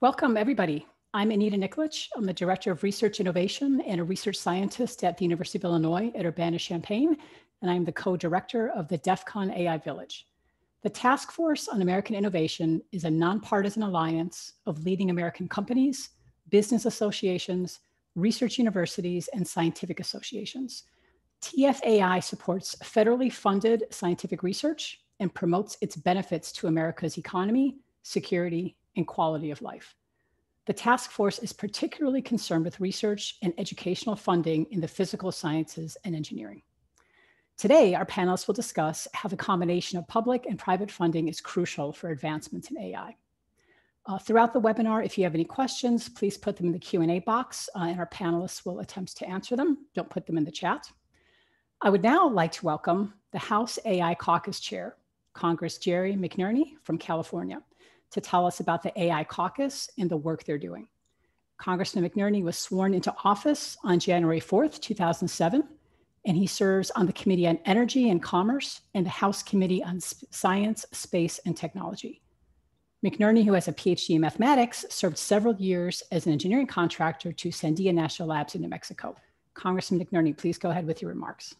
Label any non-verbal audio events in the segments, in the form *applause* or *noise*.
Welcome, everybody. I'm Anita Nikolich. I'm the Director of Research Innovation and a research scientist at the University of Illinois at Urbana-Champaign, and I'm the co-director of the DEF CON AI Village. The Task Force on American Innovation is a nonpartisan alliance of leading American companies, business associations, research universities, and scientific associations. TFAI supports federally funded scientific research and promotes its benefits to America's economy, security, and quality of life. The task force is particularly concerned with research and educational funding in the physical sciences and engineering. Today, our panelists will discuss how the combination of public and private funding is crucial for advancements in AI. Uh, throughout the webinar, if you have any questions, please put them in the Q&A box uh, and our panelists will attempt to answer them. Don't put them in the chat. I would now like to welcome the House AI Caucus Chair, Congress Jerry McNerney from California, to tell us about the AI Caucus and the work they're doing. Congressman McNerney was sworn into office on January 4th, 2007, and he serves on the Committee on Energy and Commerce and the House Committee on Science, Space, and Technology. McNerney, who has a PhD in mathematics, served several years as an engineering contractor to Sandia National Labs in New Mexico. Congressman McNerney, please go ahead with your remarks.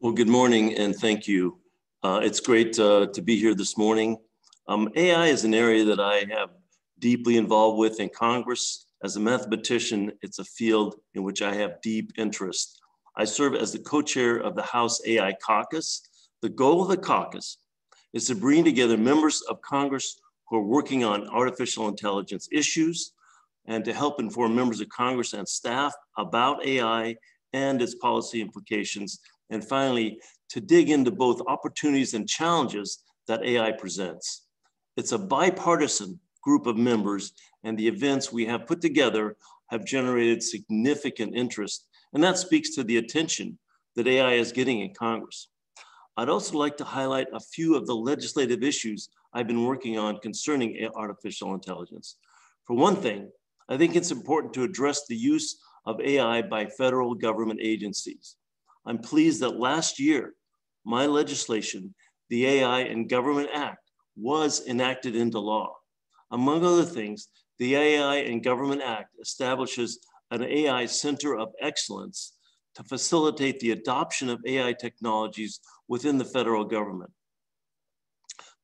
Well, good morning and thank you. Uh, it's great uh, to be here this morning. Um, AI is an area that I have deeply involved with in Congress. As a mathematician, it's a field in which I have deep interest. I serve as the co-chair of the House AI Caucus. The goal of the caucus is to bring together members of Congress who are working on artificial intelligence issues and to help inform members of Congress and staff about AI and its policy implications. And finally, to dig into both opportunities and challenges that AI presents. It's a bipartisan group of members and the events we have put together have generated significant interest and that speaks to the attention that AI is getting in Congress. I'd also like to highlight a few of the legislative issues I've been working on concerning artificial intelligence. For one thing, I think it's important to address the use of AI by federal government agencies. I'm pleased that last year, my legislation, the AI and Government Act, was enacted into law. Among other things, the AI and Government Act establishes an AI center of excellence to facilitate the adoption of AI technologies within the federal government.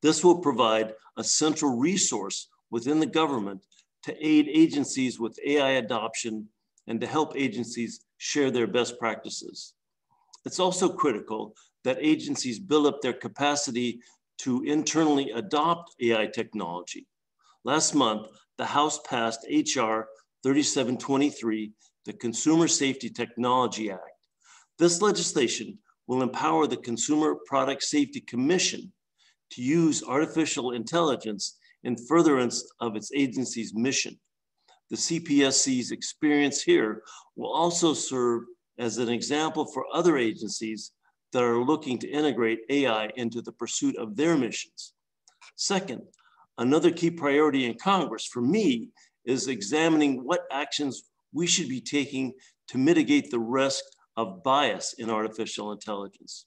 This will provide a central resource within the government to aid agencies with AI adoption and to help agencies share their best practices. It's also critical that agencies build up their capacity to internally adopt AI technology. Last month, the House passed HR 3723, the Consumer Safety Technology Act. This legislation will empower the Consumer Product Safety Commission to use artificial intelligence in furtherance of its agency's mission. The CPSC's experience here will also serve as an example for other agencies that are looking to integrate AI into the pursuit of their missions. Second, another key priority in Congress for me is examining what actions we should be taking to mitigate the risk of bias in artificial intelligence.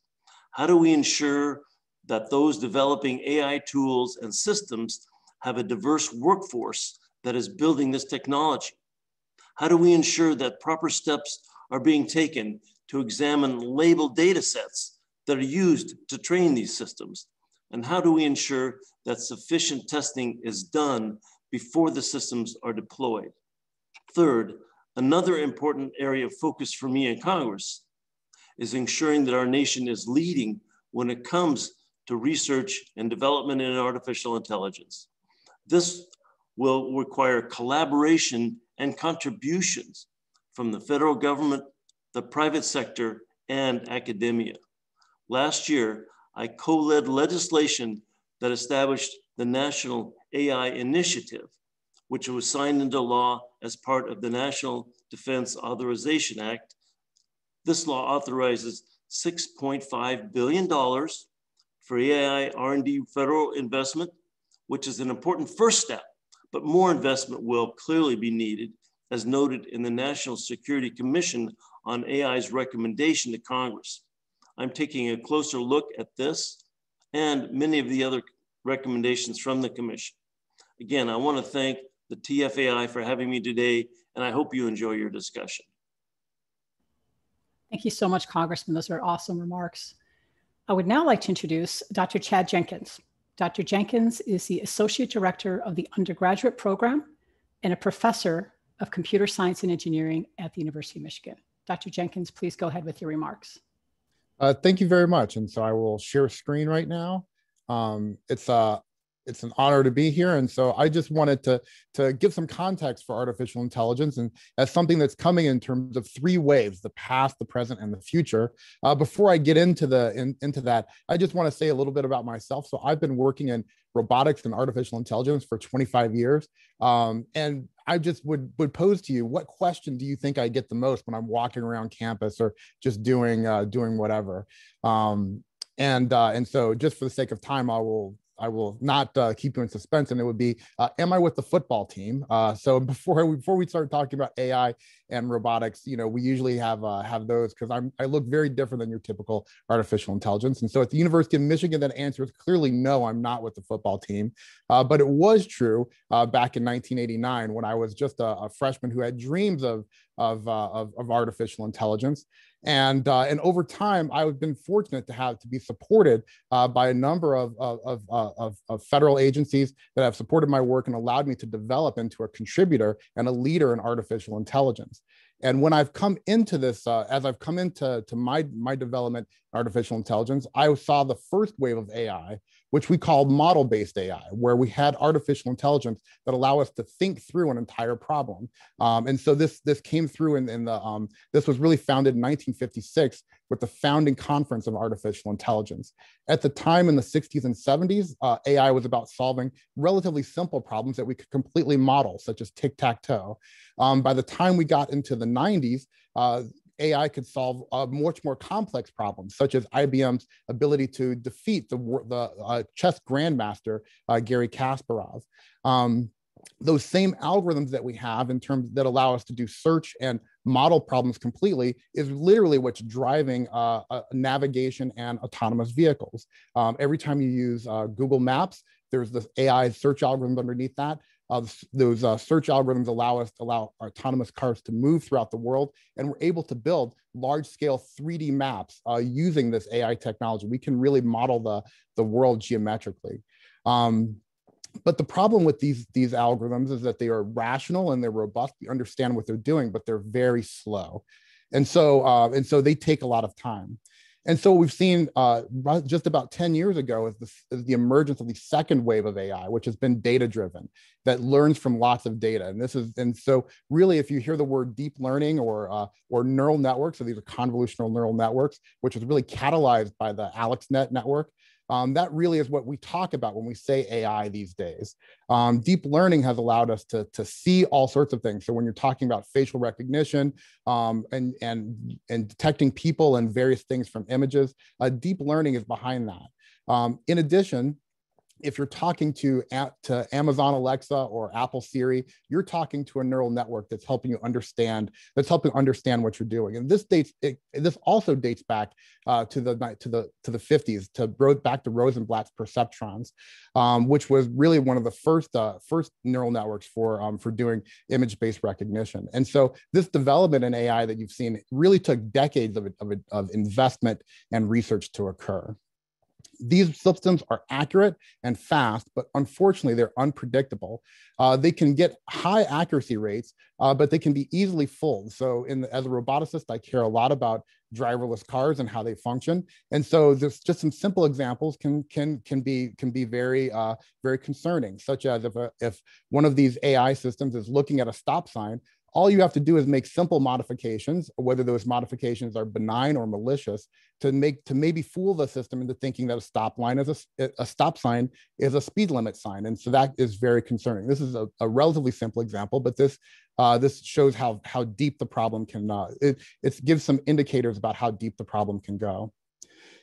How do we ensure that those developing AI tools and systems have a diverse workforce that is building this technology? How do we ensure that proper steps are being taken to examine labeled data sets that are used to train these systems? And how do we ensure that sufficient testing is done before the systems are deployed. Third, another important area of focus for me in Congress is ensuring that our nation is leading when it comes to research and development in artificial intelligence. This will require collaboration and contributions from the federal government, the private sector, and academia. Last year, I co-led legislation that established the National AI Initiative, which was signed into law as part of the National Defense Authorization Act. This law authorizes $6.5 billion for AI R&D federal investment, which is an important first step, but more investment will clearly be needed, as noted in the National Security Commission on AI's recommendation to Congress. I'm taking a closer look at this and many of the other recommendations from the commission. Again, I want to thank the TFAI for having me today, and I hope you enjoy your discussion. Thank you so much, Congressman. Those are awesome remarks. I would now like to introduce Dr. Chad Jenkins. Dr. Jenkins is the Associate Director of the Undergraduate Program and a Professor of Computer Science and Engineering at the University of Michigan. Dr. Jenkins, please go ahead with your remarks. Uh, thank you very much. And so I will share screen right now. Um, it's uh, it's an honor to be here. And so I just wanted to, to give some context for artificial intelligence and as something that's coming in terms of three waves, the past, the present, and the future. Uh, before I get into, the, in, into that, I just want to say a little bit about myself. So I've been working in robotics and artificial intelligence for 25 years. Um, and I just would would pose to you, what question do you think I get the most when I'm walking around campus or just doing uh, doing whatever? Um, and uh, and so just for the sake of time, I will I will not uh, keep you in suspense, and it would be, uh, am I with the football team? Uh, so *laughs* before we, before we start talking about AI and robotics, you know, we usually have uh, have those because I'm I look very different than your typical artificial intelligence. And so at the University of Michigan, that answer is clearly no, I'm not with the football team. Uh, but it was true uh, back in 1989 when I was just a, a freshman who had dreams of of, of, of artificial intelligence. And, uh, and over time, I've been fortunate to have to be supported uh, by a number of, of, uh, of, of, federal agencies that have supported my work and allowed me to develop into a contributor and a leader in artificial intelligence. And when I've come into this, uh, as I've come into to my, my development artificial intelligence, I saw the first wave of AI which we called model-based AI, where we had artificial intelligence that allow us to think through an entire problem. Um, and so this this came through in, in the um, this was really founded in 1956 with the founding conference of artificial intelligence. At the time in the 60s and 70s, uh, AI was about solving relatively simple problems that we could completely model, such as tic-tac-toe. Um, by the time we got into the 90s, uh, AI could solve uh, much more complex problems, such as IBM's ability to defeat the, the uh, chess grandmaster, uh, Garry Kasparov. Um, those same algorithms that we have in terms that allow us to do search and model problems completely is literally what's driving uh, uh, navigation and autonomous vehicles. Um, every time you use uh, Google Maps, there's this AI search algorithm underneath that uh, those uh, search algorithms allow us to allow autonomous cars to move throughout the world, and we're able to build large scale 3D maps uh, using this AI technology. We can really model the, the world geometrically. Um, but the problem with these, these algorithms is that they are rational and they're robust. You understand what they're doing, but they're very slow. And so, uh, and so they take a lot of time. And so we've seen uh, just about 10 years ago is the, is the emergence of the second wave of AI, which has been data driven, that learns from lots of data. And this is, and so really, if you hear the word deep learning or, uh, or neural networks, so these are convolutional neural networks, which was really catalyzed by the AlexNet network, um, that really is what we talk about when we say AI these days. Um, deep learning has allowed us to, to see all sorts of things. So when you're talking about facial recognition um, and, and, and detecting people and various things from images, uh, deep learning is behind that. Um, in addition, if you're talking to, to Amazon Alexa or Apple Siri, you're talking to a neural network that's helping you understand, that's helping understand what you're doing. And this dates, it, this also dates back uh, to the to the to the 50s, to back to Rosenblatt's perceptrons, um, which was really one of the first uh, first neural networks for um, for doing image-based recognition. And so this development in AI that you've seen really took decades of, of, of investment and research to occur. These systems are accurate and fast, but unfortunately, they're unpredictable. Uh, they can get high accuracy rates, uh, but they can be easily fooled. So, the, as a roboticist, I care a lot about driverless cars and how they function. And so, there's just some simple examples can can can be can be very uh, very concerning, such as if a, if one of these AI systems is looking at a stop sign, all you have to do is make simple modifications, whether those modifications are benign or malicious, to make to maybe fool the system into thinking that a stop line is a, a stop sign is a speed limit sign, and so that is very concerning. This is a, a relatively simple example, but this uh, this shows how how deep the problem can uh, it it gives some indicators about how deep the problem can go.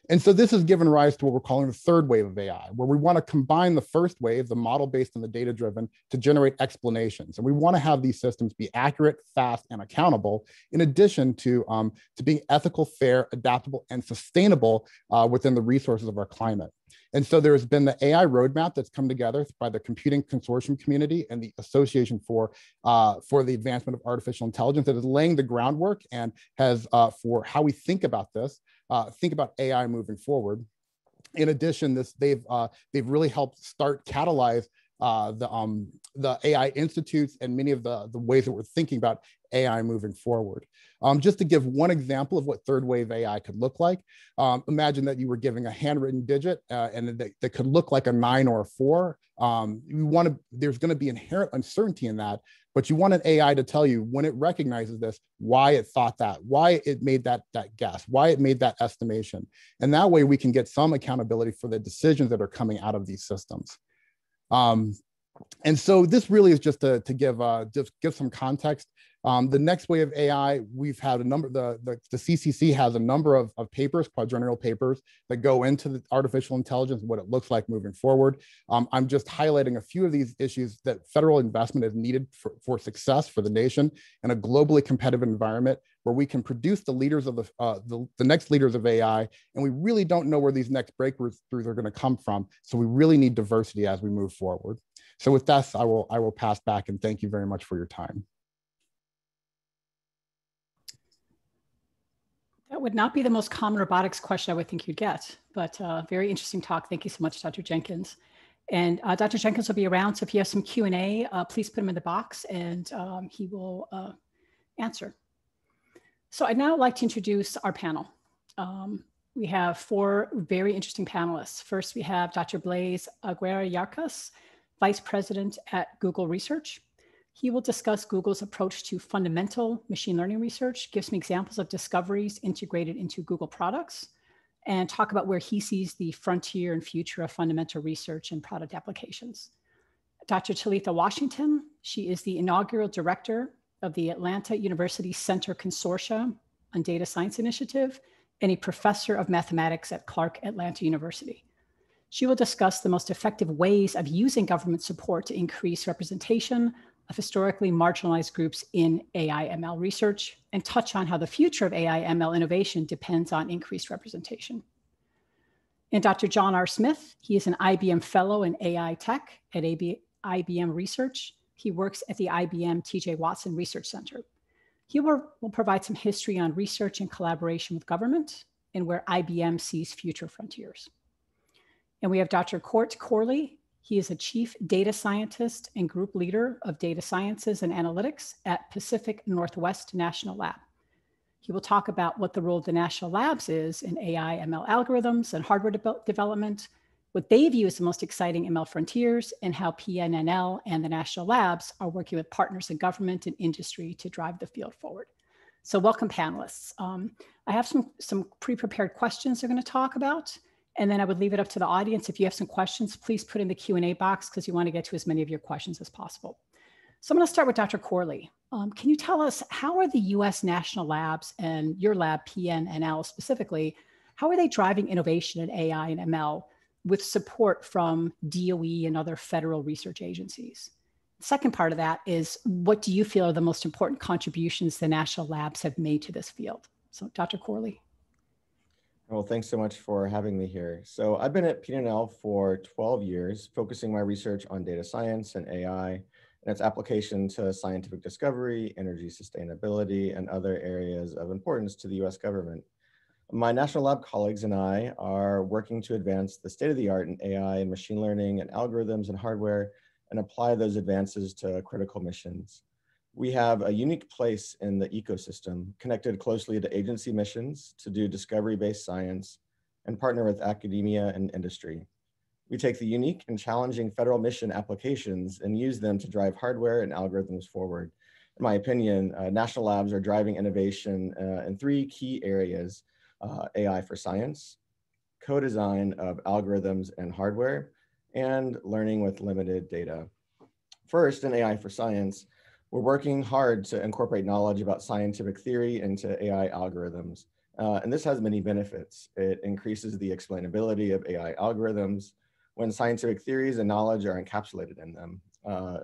And so this has given rise to what we're calling the third wave of AI, where we want to combine the first wave, the model based and the data driven, to generate explanations. And we want to have these systems be accurate, fast, and accountable, in addition to, um, to being ethical, fair, adaptable, and sustainable uh, within the resources of our climate. And so there's been the AI roadmap that's come together by the Computing Consortium community and the Association for, uh, for the Advancement of Artificial Intelligence that is laying the groundwork and has uh, for how we think about this, uh, think about AI moving forward. In addition, this they've uh, they've really helped start catalyze uh, the um, the AI institutes and many of the the ways that we're thinking about AI moving forward. Um, just to give one example of what third wave AI could look like, um, imagine that you were giving a handwritten digit uh, and that, that, could look like a nine or a four. Um, you want to, there's going to be inherent uncertainty in that, but you want an AI to tell you when it recognizes this, why it thought that, why it made that, that guess, why it made that estimation. And that way we can get some accountability for the decisions that are coming out of these systems. Um, and so this really is just to, to give uh, just give some context. Um, the next way of AI, we've had a number, the, the, the CCC has a number of, of papers, quadrennial papers that go into the artificial intelligence, what it looks like moving forward. Um, I'm just highlighting a few of these issues that federal investment is needed for, for success for the nation in a globally competitive environment where we can produce the leaders of the, uh, the, the next leaders of AI. And we really don't know where these next breakthroughs are gonna come from. So we really need diversity as we move forward. So with that, I will, I will pass back and thank you very much for your time. Would not be the most common robotics question I would think you'd get, but uh, very interesting talk. Thank you so much, Dr. Jenkins. And uh, Dr. Jenkins will be around, so if you have some Q&A, uh, please put him in the box and um, he will uh, answer. So I'd now like to introduce our panel. Um, we have four very interesting panelists. First, we have Dr. Blaise Agüera y Arcas, Vice President at Google Research. He will discuss Google's approach to fundamental machine learning research, give some examples of discoveries integrated into Google products, and talk about where he sees the frontier and future of fundamental research and product applications. Dr. Talitha Washington, she is the inaugural director of the Atlanta University Center Consortia on Data Science Initiative and a professor of mathematics at Clark Atlanta University. She will discuss the most effective ways of using government support to increase representation of historically marginalized groups in AI ML research and touch on how the future of AI ML innovation depends on increased representation. And Dr. John R. Smith, he is an IBM fellow in AI tech at AB, IBM Research. He works at the IBM TJ Watson Research Center. He will, will provide some history on research and collaboration with government and where IBM sees future frontiers. And we have Dr. Court Corley. He is a chief data scientist and group leader of data sciences and analytics at Pacific Northwest National Lab. He will talk about what the role of the national labs is in AI ML algorithms and hardware de development, what they view as the most exciting ML frontiers, and how PNNL and the national labs are working with partners in government and industry to drive the field forward. So welcome panelists. Um, I have some, some pre-prepared questions they're gonna talk about. And then I would leave it up to the audience. If you have some questions, please put in the Q&A box because you want to get to as many of your questions as possible. So I'm going to start with Dr. Corley. Um, can you tell us how are the US national labs and your lab, PNNL specifically, how are they driving innovation in AI and ML with support from DOE and other federal research agencies? Second part of that is what do you feel are the most important contributions the national labs have made to this field? So Dr. Corley. Well, thanks so much for having me here. So I've been at PNNL for 12 years, focusing my research on data science and AI and its application to scientific discovery, energy sustainability, and other areas of importance to the US government. My national lab colleagues and I are working to advance the state of the art in AI and machine learning and algorithms and hardware and apply those advances to critical missions we have a unique place in the ecosystem connected closely to agency missions to do discovery-based science and partner with academia and industry. We take the unique and challenging federal mission applications and use them to drive hardware and algorithms forward. In my opinion, uh, national labs are driving innovation uh, in three key areas, uh, AI for science, co-design of algorithms and hardware, and learning with limited data. First, in AI for science, we're working hard to incorporate knowledge about scientific theory into AI algorithms. Uh, and this has many benefits. It increases the explainability of AI algorithms when scientific theories and knowledge are encapsulated in them. Uh,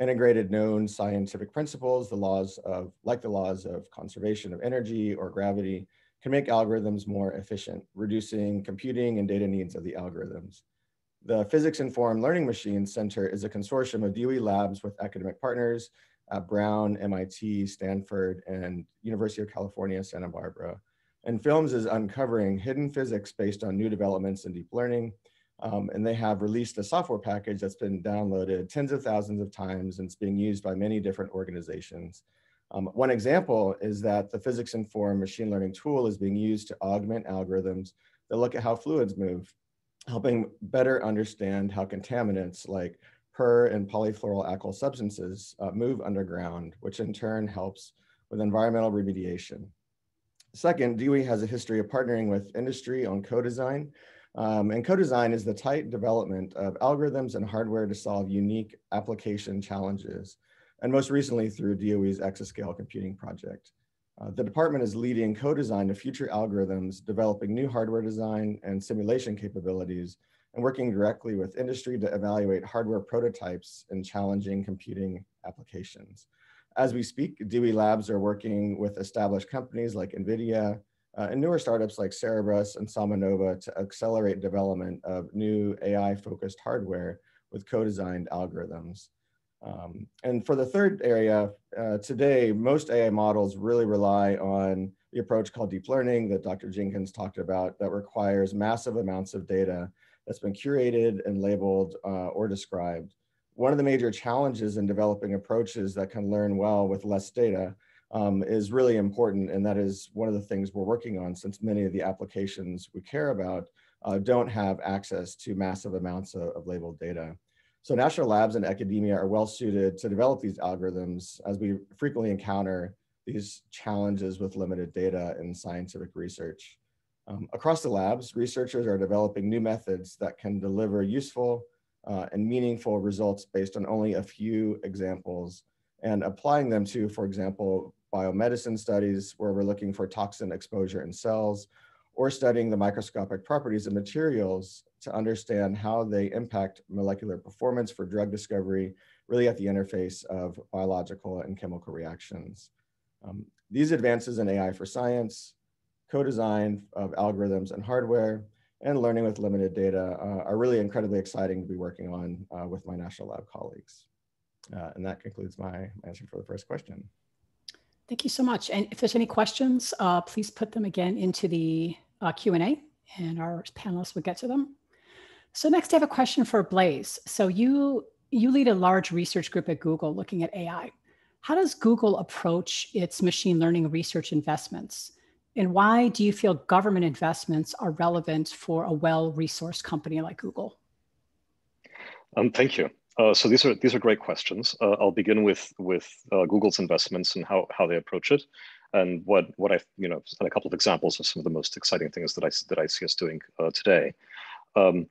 integrated known scientific principles, the laws of, like the laws of conservation of energy or gravity, can make algorithms more efficient, reducing computing and data needs of the algorithms. The Physics Informed Learning Machines Center is a consortium of DOE labs with academic partners at Brown, MIT, Stanford, and University of California, Santa Barbara. And PhILMs is uncovering hidden physics based on new developments in deep learning. Um, and they have released a software package that's been downloaded tens of thousands of times and it's being used by many different organizations. Um, one example is that the physics informed machine learning tool is being used to augment algorithms that look at how fluids move, helping better understand how contaminants like per and polyfluoroalkyl substances uh, move underground, which in turn helps with environmental remediation. Second, DOE has a history of partnering with industry on co-design. Um, and co-design is the tight development of algorithms and hardware to solve unique application challenges. And most recently through DOE's Exascale computing project. Uh, the department is leading co-design of future algorithms, developing new hardware design and simulation capabilities, and working directly with industry to evaluate hardware prototypes in challenging computing applications. As we speak, DOE labs are working with established companies like NVIDIA uh, and newer startups like Cerebras and SambaNova to accelerate development of new AI-focused hardware with co-designed algorithms. Um, and for the third area, uh, today, most AI models really rely on the approach called deep learning that Dr. Jenkins talked about that requires massive amounts of data that's been curated and labeled uh, or described. One of the major challenges in developing approaches that can learn well with less data um, is really important. And that is one of the things we're working on since many of the applications we care about uh, don't have access to massive amounts of, of labeled data. So national labs and academia are well suited to develop these algorithms as we frequently encounter these challenges with limited data in scientific research. Um, across the labs, researchers are developing new methods that can deliver useful uh, and meaningful results based on only a few examples and applying them to, for example, biomedicine studies where we're looking for toxin exposure in cells or studying the microscopic properties of materials to understand how they impact molecular performance for drug discovery, really at the interface of biological and chemical reactions. Um, these advances in AI for science, co-design of algorithms and hardware, and learning with limited data uh, are really incredibly exciting to be working on uh, with my national lab colleagues. Uh, and that concludes my answer for the first question. Thank you so much. And if there's any questions, uh, please put them again into the uh, Q&A and our panelists will get to them. So next I have a question for Blaise. So you, you lead a large research group at Google looking at AI. How does Google approach its machine learning research investments? And why do you feel government investments are relevant for a well-resourced company like Google? Um, thank you. Uh, so these are these are great questions. Uh, I'll begin with with uh, Google's investments and how how they approach it, and what what I you know a couple of examples of some of the most exciting things that I that I see us doing uh, today. Um,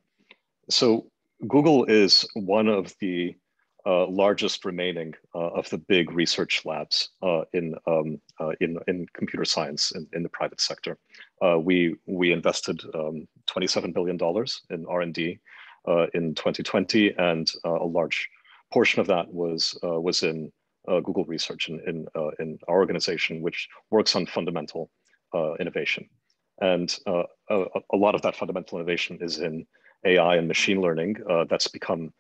so Google is one of the uh, largest remaining uh, of the big research labs in um, in in computer science in, in the private sector. we we invested um, 27 billion dollars in R and D uh, in 2020, and uh, a large portion of that was uh, was in Google Research in in, in, our organization, which works on fundamental innovation. And a, a, lot of that fundamental innovation is in AI and machine learning. that's become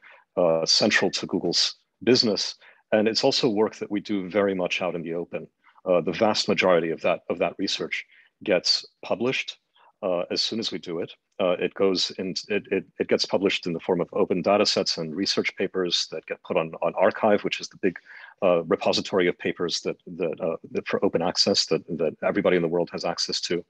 central to Google's business, and it's also work that we do very much out in the open. Uh, the vast majority of that of that research gets published uh, as soon as we do it. Uh, it goes in, it, it, it, gets published in the form of open data sets and research papers that get put on, on arXiv, which is the big uh, repository of papers that, that, uh, that, for open access that, that everybody in the world has access to.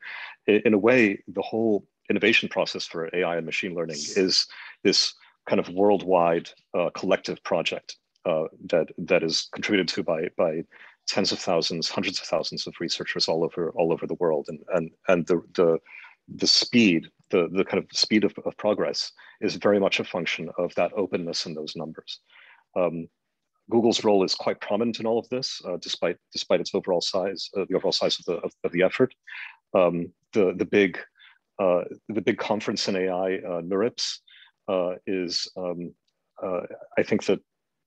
In, in a way, the whole innovation process for AI and machine learning is this kind of worldwide uh, collective project uh, that, that is contributed to by, by tens of thousands, hundreds of thousands of researchers all over, all over the world. And, and, and the, the, the speed the, the kind of speed of, of progress is very much a function of that openness and those numbers. Um, Google's role is quite prominent in all of this, uh, despite despite its overall size, uh, the overall size of the of, of the effort. um, the the big uh, the big conference in AI, uh, NeurIPS, is um, uh, I think that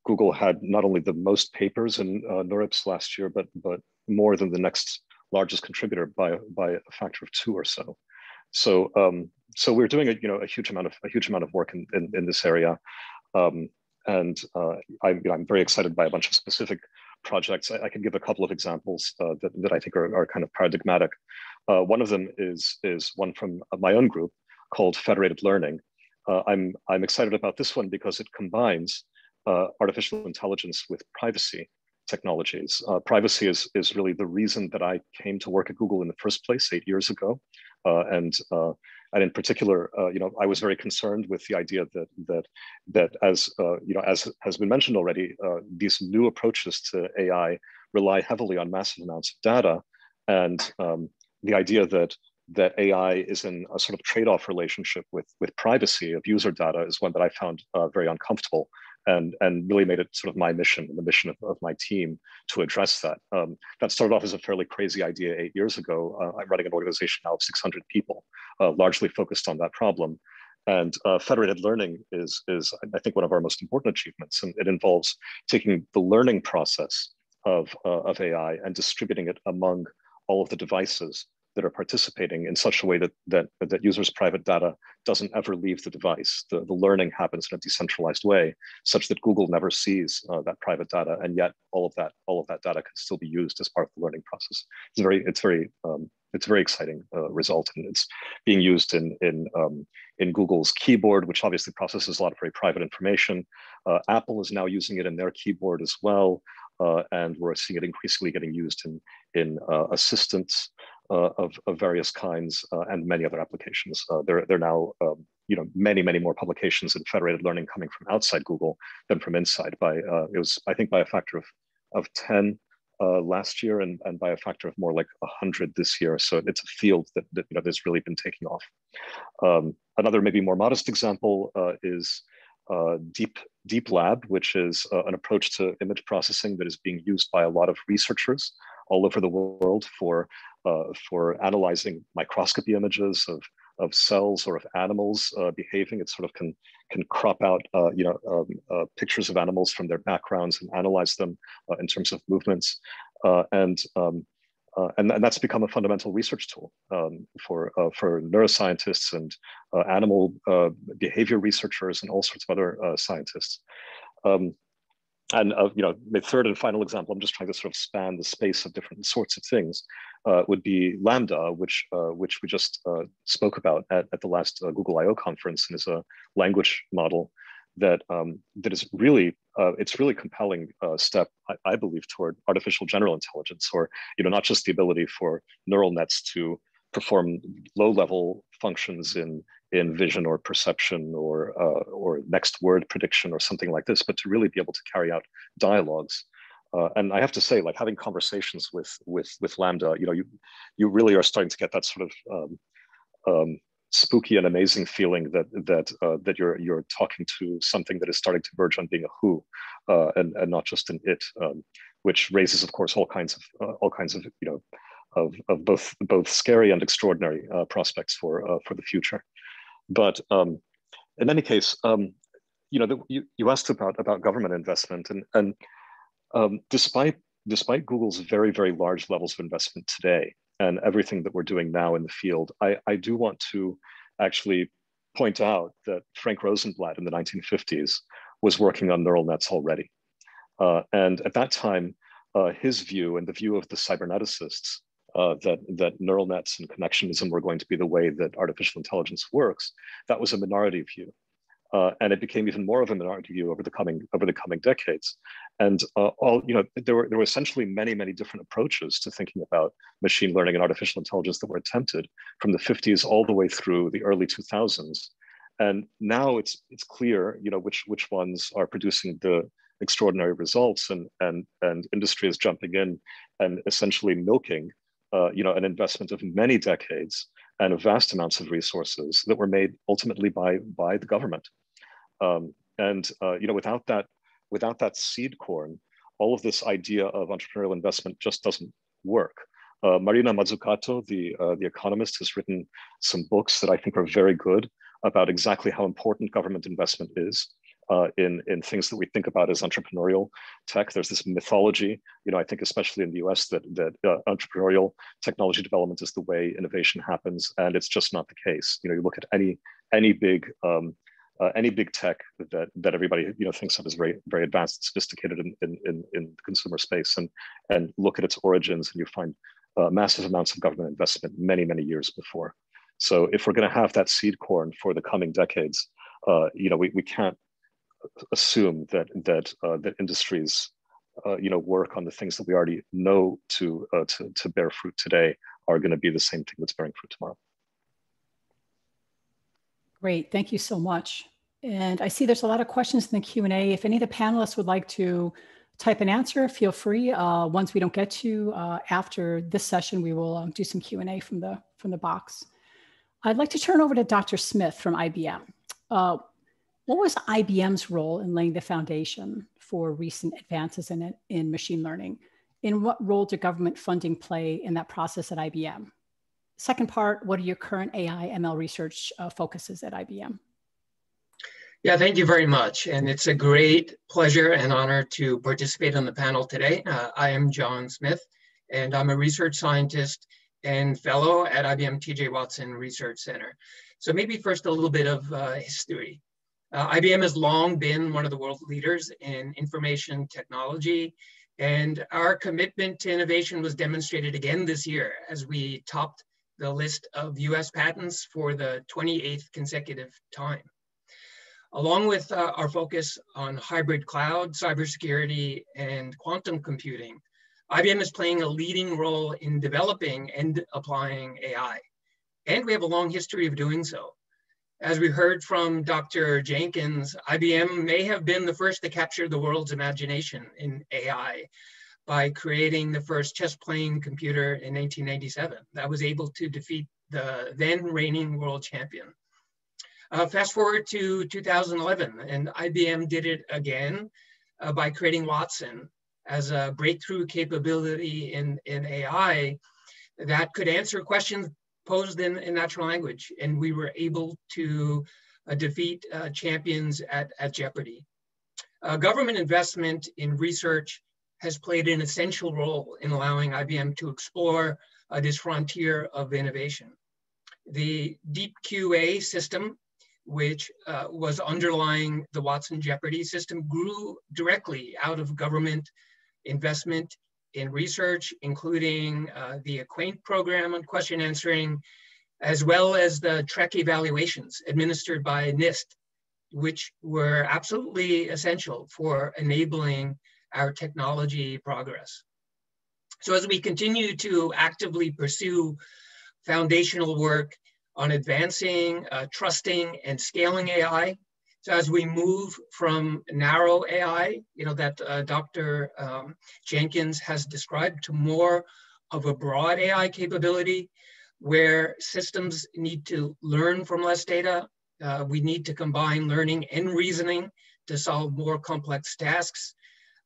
Google had not only the most papers in uh, NeurIPS last year, but but more than the next largest contributor by by a factor of two or so. So um, so we're doing a you know a huge amount of a huge amount of work in in, in this area, um, and uh, I, you know, I'm very excited by a bunch of specific projects. I, I can give a couple of examples uh, that that I think are, are kind of paradigmatic. Uh, one of them is is one from my own group called Federated Learning. Uh, I'm I'm excited about this one because it combines uh, artificial intelligence with privacy technologies. Uh, privacy is, is really the reason that I came to work at Google in the first place eight years ago. Uh, and, uh, and in particular, uh, you know, I was very concerned with the idea that, that, that as, you know, as has been mentioned already, these new approaches to AI rely heavily on massive amounts of data. And um, the idea that that AI is in a sort of trade-off relationship with, with privacy of user data is one that I found uh, very uncomfortable and, and really made it sort of my mission and the mission of, of my team to address that. Um, that started off as a fairly crazy idea eight years ago. Uh, I'm running an organization now of 600 people, uh, largely focused on that problem. And uh, federated learning is, is, I think, one of our most important achievements. And it involves taking the learning process of, uh, of AI and distributing it among all of the devices that are participating in such a way that that that users' private data doesn't ever leave the device. The, the learning happens in a decentralized way, such that Google never sees uh, that private data, and yet all of that all of that data can still be used as part of the learning process. It's very it's very um, it's a very exciting uh, result, and it's being used in in um, in Google's keyboard, which obviously processes a lot of very private information. Uh, Apple is now using it in their keyboard as well, uh, and we're seeing it increasingly getting used in in uh, assistants of, of various kinds uh, and many other applications. Uh, there, there are now um, you know, many, many more publications in federated learning coming from outside Google than from inside by, uh, it was, I think by a factor of, of 10 uh, last year and, and by a factor of more like 100 this year. So it's a field that, that you know, that's really been taking off. Um, another maybe more modest example uh, is Deep, Deep Lab, which is an approach to image processing that is being used by a lot of researchers all over the world for uh, for analyzing microscopy images of, of cells or of animals uh, behaving. It sort of can, can crop out, uh, you know, um, uh, pictures of animals from their backgrounds and analyze them uh, in terms of movements. Uh, and, um, and, and, that's become a fundamental research tool um, for, for neuroscientists and animal behavior researchers and all sorts of other scientists. Um, and uh, you know, my third and final example, I'm just trying to sort of span the space of different sorts of things, uh, would be LaMDA, which uh, which we just uh, spoke about at, at the last uh, Google I/O conference, and is a language model that um, that is really uh, it's really compelling step, I, I, believe, toward artificial general intelligence, or you know, not just the ability for neural nets to perform low-level functions in in vision or perception or uh, or next word prediction or something like this, but to really be able to carry out dialogues. Uh, and I have to say, like having conversations with with with LaMDA, you know, you you really are starting to get that sort of um, um, spooky and amazing feeling that that uh, that you're you're talking to something that is starting to verge on being a who, uh, and and not just an it, um, which raises, of course, all kinds of uh, all kinds of you know of, of both both scary and extraordinary uh, prospects for for the future. But um, in any case, um, you know, the, you, you asked about about government investment, and and um, despite despite Google's very very large levels of investment today and everything that we're doing now in the field, I, I do want to actually point out that Frank Rosenblatt in the 1950s was working on neural nets already, uh, and at that time, uh, his view and the view of the cyberneticists uh, that, that neural nets and connectionism were going to be the way that artificial intelligence works, that was a minority view. Uh, and it became even more of a minority view over the coming over the coming decades. And uh, all you know, there were there were essentially many many different approaches to thinking about machine learning and artificial intelligence that were attempted from the 50s all the way through the early 2000s. And now it's it's clear, you know, which which ones are producing the extraordinary results, and and and industry is jumping in and essentially milking uh, you know, an investment of many decades and vast amounts of resources that were made ultimately by by the government. Um, and uh, you know, without that without that seed corn, all of this idea of entrepreneurial investment just doesn't work. Uh, Mariana Mazzucato, the, uh, the economist, has written some books that I think are very good about exactly how important government investment is uh, in, in things that we think about as entrepreneurial tech. There's this mythology, you know, I think especially in the US that, that uh, entrepreneurial technology development is the way innovation happens, and it's just not the case. You know, you look at any, any big um, uh, any big tech that that everybody you know thinks of as very very advanced, sophisticated in in, in, in the consumer space, and and look at its origins, and you find uh, massive amounts of government investment many many years before. So if we're going to have that seed corn for the coming decades, uh, you know we, we can't assume that that uh, that industries uh, you know work on the things that we already know to uh, to to bear fruit today are going to be the same thing that's bearing fruit tomorrow. Great, thank you so much. And I see there's a lot of questions in the Q&A. If any of the panelists would like to type an answer, feel free. Uh, we don't get to uh, after this session, we will uh, do some Q&A from the, from the box. I'd like to turn over to Dr. Smith from IBM. Uh, what was IBM's role in laying the foundation for recent advances in, in machine learning? In what role did government funding play in that process at IBM? Second part, what are your current AI ML research uh, focuses at IBM? Yeah, thank you very much. And it's a great pleasure and honor to participate on the panel today. Uh, I am John Smith, and I'm a research scientist and fellow at IBM TJ Watson Research Center. So maybe first a little bit of uh, history. Uh, IBM has long been one of the world leaders in information technology, and our commitment to innovation was demonstrated again this year as we topped the list of US patents for the 28th consecutive time. Along with uh, our focus on hybrid cloud, cybersecurity, and quantum computing, IBM is playing a leading role in developing and applying AI. And we have a long history of doing so. As we heard from Dr. Jenkins, IBM may have been the first to capture the world's imagination in AI by creating the first chess playing computer in 1997 that was able to defeat the then reigning world champion. Uh, fast forward to 2011, and IBM did it again uh, by creating Watson as a breakthrough capability in, in AI that could answer questions posed in, in natural language. And we were able to uh, defeat uh, champions at, at Jeopardy. Uh, government investment in research has played an essential role in allowing IBM to explore uh, this frontier of innovation. The Deep QA system, which uh, was underlying the Watson Jeopardy system, grew directly out of government investment in research, including uh, the AQUAINT program on question answering, as well as the TREC evaluations administered by NIST, which were absolutely essential for enabling our technology progress. So as we continue to actively pursue foundational work on advancing, uh, trusting, and scaling AI, so as we move from narrow AI, you know, that uh, Dr. Um, Jenkins has described to more of a broad AI capability where systems need to learn from less data. Uh, we need to combine learning and reasoning to solve more complex tasks.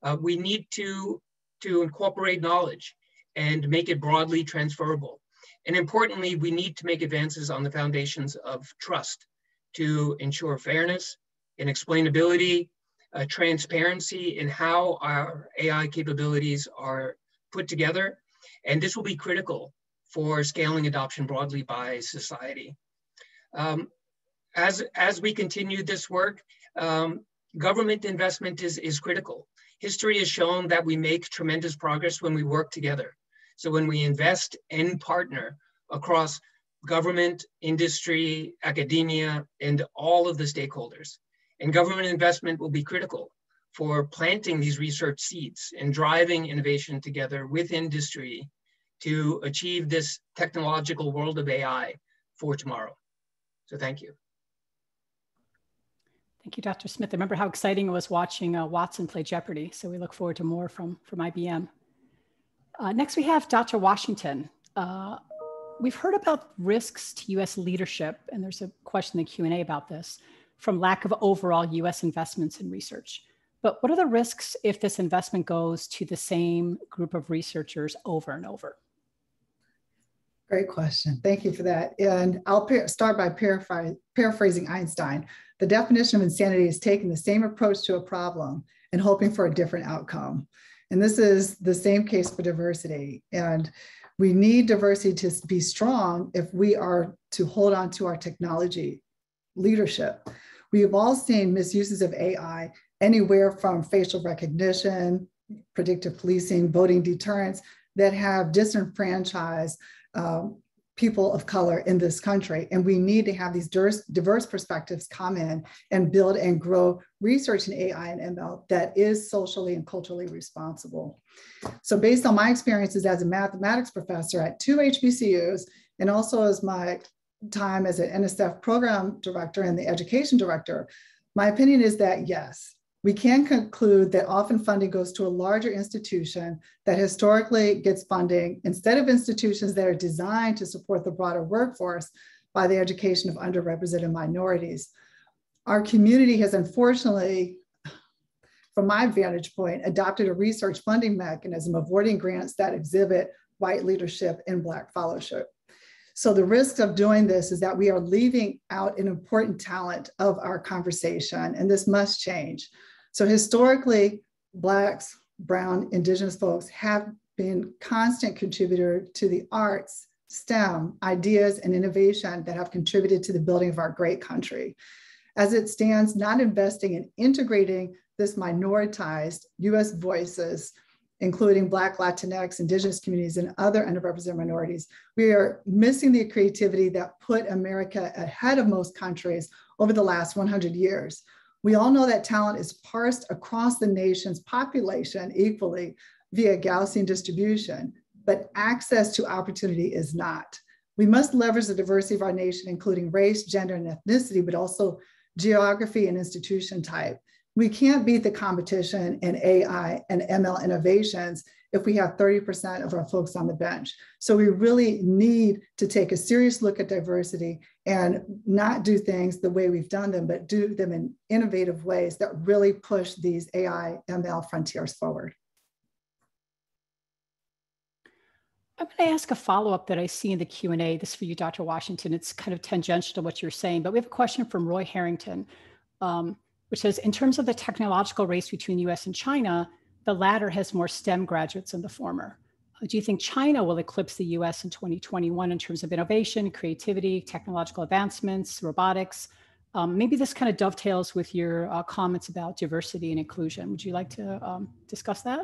Uh, we need to, to incorporate knowledge and make it broadly transferable. And importantly, we need to make advances on the foundations of trust to ensure fairness and explainability, uh, transparency in how our AI capabilities are put together. And this will be critical for scaling adoption broadly by society. Um, as, as we continue this work, um, government investment is, is critical history has shown that we make tremendous progress when we work together. So when we invest and partner across government, industry, academia, and all of the stakeholders. And government investment will be critical for planting these research seeds and driving innovation together with industry to achieve this technological world of AI for tomorrow. So thank you. Thank you, Dr. Smith. I remember how exciting it was watching uh, Watson play Jeopardy. So we look forward to more from, from IBM. Uh, next, we have Dr. Washington. Uh, we've heard about risks to US leadership, and there's a question in the Q&A about this, from lack of overall US investments in research. But what are the risks if this investment goes to the same group of researchers over and over? Great question. Thank you for that. And I'll start by paraphrasing Einstein. The definition of insanity is taking the same approach to a problem and hoping for a different outcome. And this is the same case for diversity. And we need diversity to be strong if we are to hold on to our technology leadership. We have all seen misuses of AI anywhere from facial recognition, predictive policing, voting deterrence that have disenfranchised um, people of color in this country. And we need to have these diverse, diverse perspectives come in and build and grow research in AI and ML that is socially and culturally responsible. So based on my experiences as a mathematics professor at two HBCUs, and also as my time as an NSF program director and the education director, my opinion is that yes, we can conclude that often funding goes to a larger institution that historically gets funding instead of institutions that are designed to support the broader workforce by the education of underrepresented minorities. Our community has unfortunately, from my vantage point, adopted a research funding mechanism avoiding grants that exhibit white leadership and Black fellowship. So the risk of doing this is that we are leaving out an important talent of our conversation, and this must change. So historically, Blacks, Brown, Indigenous folks have been constant contributor to the arts, STEM, ideas, and innovation that have contributed to the building of our great country. As it stands, not investing in integrating this minoritized US voices, including Black, Latinx, Indigenous communities, and other underrepresented minorities, we are missing the creativity that put America ahead of most countries over the last 100 years. We all know that talent is parsed across the nation's population equally via Gaussian distribution, but access to opportunity is not. We must leverage the diversity of our nation, including race, gender, and ethnicity, but also geography and institution type. We can't beat the competition in AI and ML innovations if we have 30% of our folks on the bench. So we really need to take a serious look at diversity and not do things the way we've done them, but do them in innovative ways that really push these AI ML frontiers forward. I'm going to ask a follow-up that I see in the Q&A. This is for you, Dr. Washington. It's kind of tangential to what you're saying, but we have a question from Roy Harrington, um, which says, in terms of the technological race between US and China, the latter has more STEM graduates than the former. Do you think China will eclipse the US in 2021 in terms of innovation, creativity, technological advancements, robotics? Um, maybe this kind of dovetails with your uh, comments about diversity and inclusion. Would you like to um, discuss that?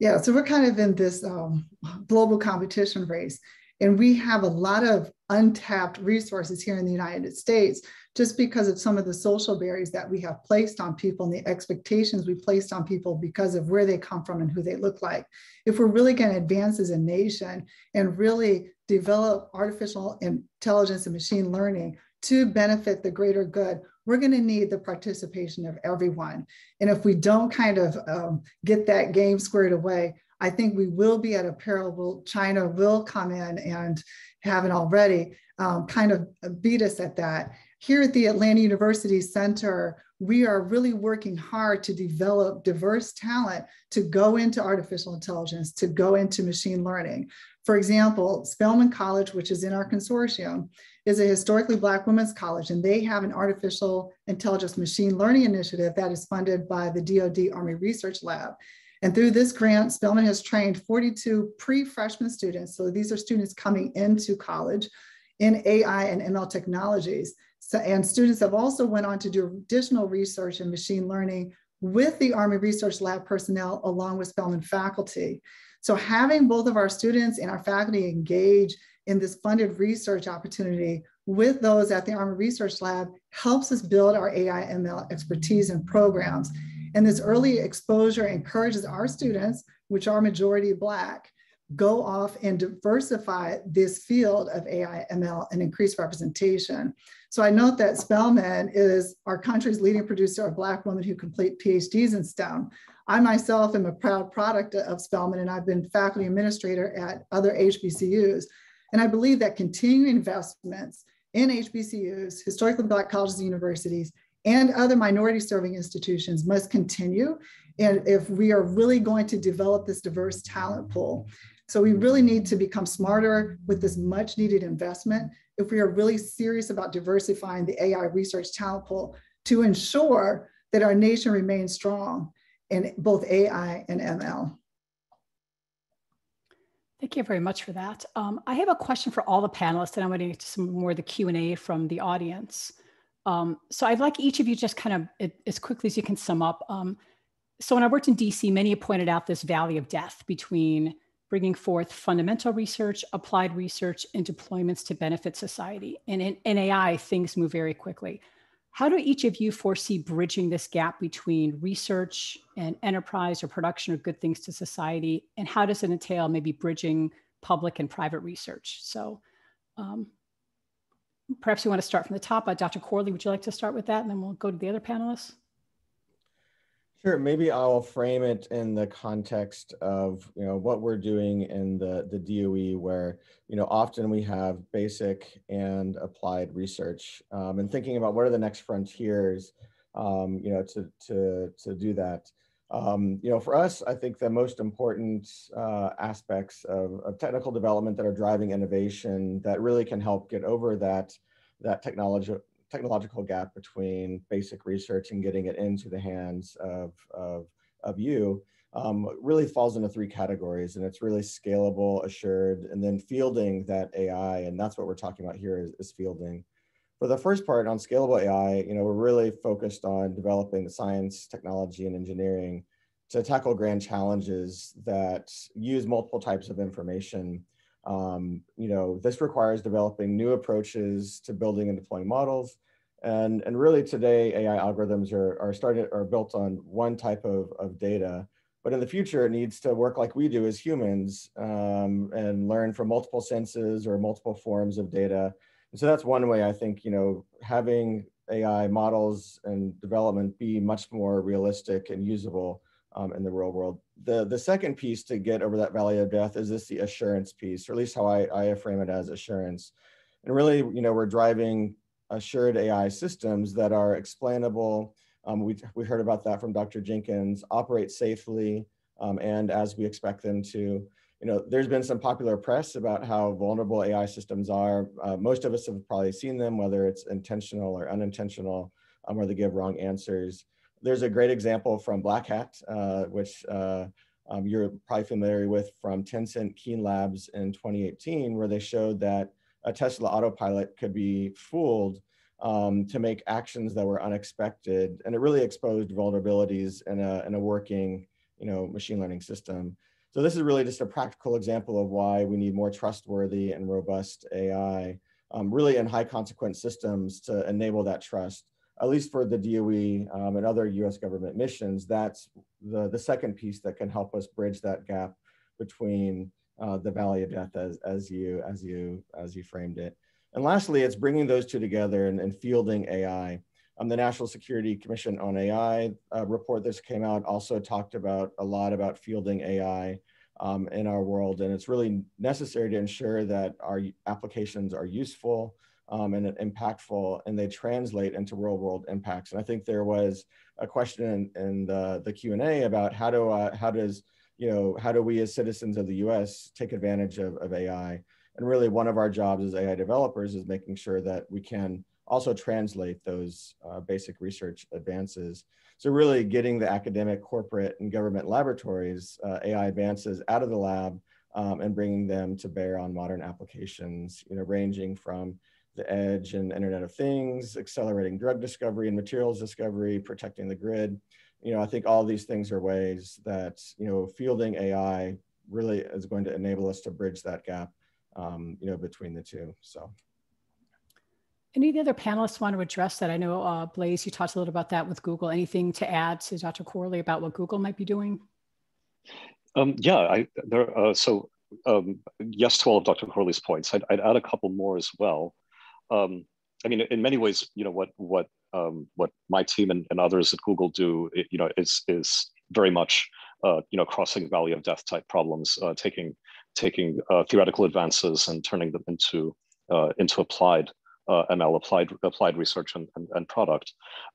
Yeah, so we're kind of in this um, global competition race, and we have a lot of untapped resources here in the United States just because of some of the social barriers that we have placed on people and the expectations we placed on people because of where they come from and who they look like. If we're really going to advance as a nation and really develop artificial intelligence and machine learning to benefit the greater good, we're going to need the participation of everyone. And if we don't kind of um, get that game squared away, I think we will be at a parallel. China will come in and haven't already um, kind of beat us at that. Here at the Atlanta University Center, we are really working hard to develop diverse talent to go into artificial intelligence, to go into machine learning. For example, Spelman College, which is in our consortium, is a historically Black women's college, and they have an artificial intelligence machine learning initiative that is funded by the DoD Army Research Lab. And through this grant, Spelman has trained 42 pre-freshman students. So these are students coming into college in AI and ML technologies. So, and students have also went on to do additional research in machine learning with the Army Research Lab personnel along with Spelman faculty. So having both of our students and our faculty engage in this funded research opportunity with those at the Army Research Lab helps us build our AI ML expertise and programs. And this early exposure encourages our students, which are majority Black, go off and diversify this field of AI ML and increase representation. So I note that Spelman is our country's leading producer of Black women who complete PhDs in STEM. I myself am a proud product of Spelman and I've been faculty administrator at other HBCUs. And I believe that continuing investments in HBCUs, historically Black colleges and universities, and other minority serving institutions must continue. And if we are really going to develop this diverse talent pool, So we really need to become smarter with this much needed investment if we are really serious about diversifying the AI research talent pool to ensure that our nation remains strong in both AI and ML. Thank you very much for that. Um, I have a question for all the panelists, and I'm going to get to some more of the Q&A from the audience. Um, so I'd like each of you just kind of, as quickly as you can sum up. Um, so when I worked in DC, many pointed out this valley of death between bringing forth fundamental research, applied research, and deployments to benefit society. And in, in AI, things move very quickly. How do each of you foresee bridging this gap between research and enterprise or production of good things to society? And how does it entail maybe bridging public and private research? So um, perhaps you want to start from the top. Uh, Dr. Corley, would you like to start with that? And then we'll go to the other panelists. Sure. Maybe I'll frame it in the context of you know what we're doing in the the DOE, where you know often we have basic and applied research, um, and thinking about what are the next frontiers, um, you know, to to to do that. Um, you know, for us, I think the most important uh, aspects of, of technical development that are driving innovation that really can help get over that that technology technological gap between basic research and getting it into the hands of, of, of you um, really falls into three categories and it's really scalable, assured, and then fielding that AI. And that's what we're talking about here is, is fielding. For the first part on scalable AI, you know, we're really focused on developing the science, technology, and engineering to tackle grand challenges that use multiple types of information. Um, you know, this requires developing new approaches to building and deploying models, and, and really today, AI algorithms are, are started are built on one type of, of data, but in the future, it needs to work like we do as humans um, and learn from multiple senses or multiple forms of data. And so that's one way I think, you know, having AI models and development be much more realistic and usable um, in the real world. The, the second piece to get over that valley of death is this the assurance piece, or at least how I, I frame it as assurance. And really, you know, we're driving assured AI systems that are explainable. Um, we, we heard about that from Dr. Jenkins, operate safely, um, and as we expect them to. You know, there's been some popular press about how vulnerable AI systems are. Uh, most of us have probably seen them, whether it's intentional or unintentional, um, or they give wrong answers. There's a great example from Black Hat, uh, which uh, um, you're probably familiar with from Tencent Keen Labs in 2018, where they showed that a Tesla autopilot could be fooled um, to make actions that were unexpected. And it really exposed vulnerabilities in a, in a working you know, machine learning system. So this is really just a practical example of why we need more trustworthy and robust AI, um, really in high consequence systems to enable that trust. At least for the DOE um, and other US government missions, that's the, the second piece that can help us bridge that gap between uh, the valley of death as, as you as you as you framed it. And lastly, it's bringing those two together and, and fielding AI. Um, the National Security Commission on AI uh, report that came out also talked about a lot about fielding AI um, in our world, and it's really necessary to ensure that our applications are useful um, and impactful, and they translate into real world impacts. And I think there was a question in, in the, the Q and A about how do uh, how does you know, how do we as citizens of the US take advantage of, of AI? And really one of our jobs as AI developers is making sure that we can also translate those uh, basic research advances. So really getting the academic, corporate, and government laboratories uh, AI advances out of the lab um, and bringing them to bear on modern applications, you know, ranging from the edge and Internet of Things, accelerating drug discovery and materials discovery, protecting the grid, you know, I think all these things are ways that, you know, fielding AI really is going to enable us to bridge that gap, um, you know, between the two. So. Any of the other panelists want to address that? I know, uh, Blaise, you talked a little about that with Google. Anything to add to Dr. Corley about what Google might be doing? Um, yeah, I, there, uh, so um, yes to all of Dr. Corley's points. I'd, I'd add a couple more as well. Um, I mean, in many ways, you know, what what um, what my team and, and, others at Google do, it, you know, is is very much uh, you know crossing valley of death type problems, uh, taking taking uh, theoretical advances and turning them into uh, into applied uh, ML, applied applied research and, and, and product.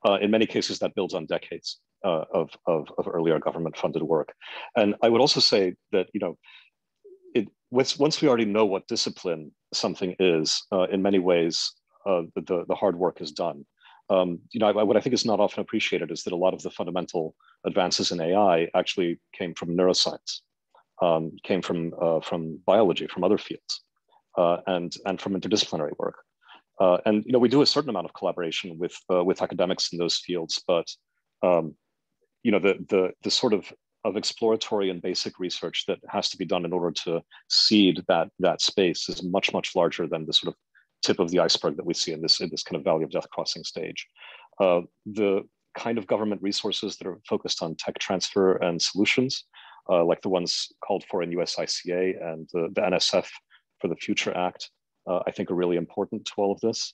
Uh, in many cases, that builds on decades of, of, of earlier government funded work. And I would also say that you know it once once we already know what discipline something is, uh, in many ways, uh, the, the hard work is done. Um, you know, what I think is not often appreciated is that a lot of the fundamental advances in AI actually came from neuroscience, um, came from uh, from biology, from other fields, uh, and and from interdisciplinary work. Uh, and you know, we do a certain amount of collaboration with uh, with academics in those fields, but um, you know, the the the sort of of exploratory and basic research that has to be done in order to seed that that space is much much larger than the sort of tip of the iceberg that we see in this in this kind of valley of death crossing stage. Uh, the kind of government resources that are focused on tech transfer and solutions, uh, like the ones called for in USICA and the, the NSF for the Future Act, uh, I think are really important to all of this.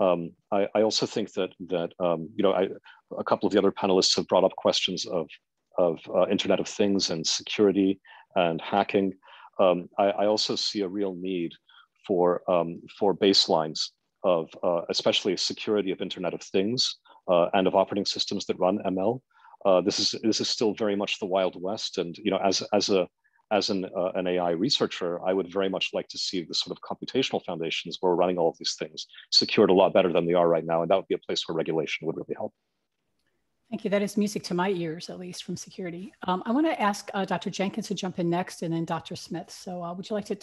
Um, I, I, also think that that um, you know I, a couple of the other panelists have brought up questions of of uh, Internet of Things and security and hacking. Um, I, I, also see a real need for um, for baselines of uh, especially security of Internet of Things uh, and of operating systems that run ML. Uh, this is this is still very much the Wild West, and you know as as a as an, uh, an AI researcher, I would very much like to see the sort of computational foundations where we're running all of these things secured a lot better than they are right now. And that would be a place where regulation would really help. Thank you. That is music to my ears, at least from security. Um, I want to ask uh, Dr. Jenkins to jump in next and then Dr. Smith. So uh, would you like to